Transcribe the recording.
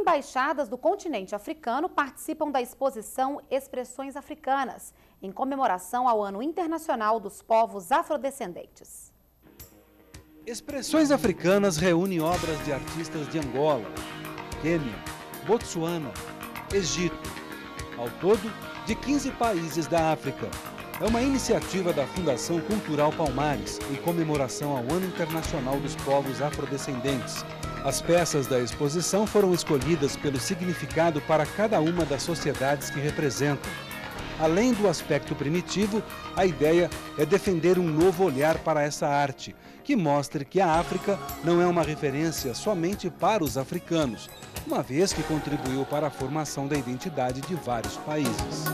embaixadas do continente africano participam da exposição Expressões Africanas, em comemoração ao Ano Internacional dos Povos Afrodescendentes. Expressões Africanas reúne obras de artistas de Angola, Quênia, Botsuana, Egito, ao todo de 15 países da África. É uma iniciativa da Fundação Cultural Palmares, em comemoração ao Ano Internacional dos Povos Afrodescendentes. As peças da exposição foram escolhidas pelo significado para cada uma das sociedades que representam. Além do aspecto primitivo, a ideia é defender um novo olhar para essa arte, que mostre que a África não é uma referência somente para os africanos, uma vez que contribuiu para a formação da identidade de vários países.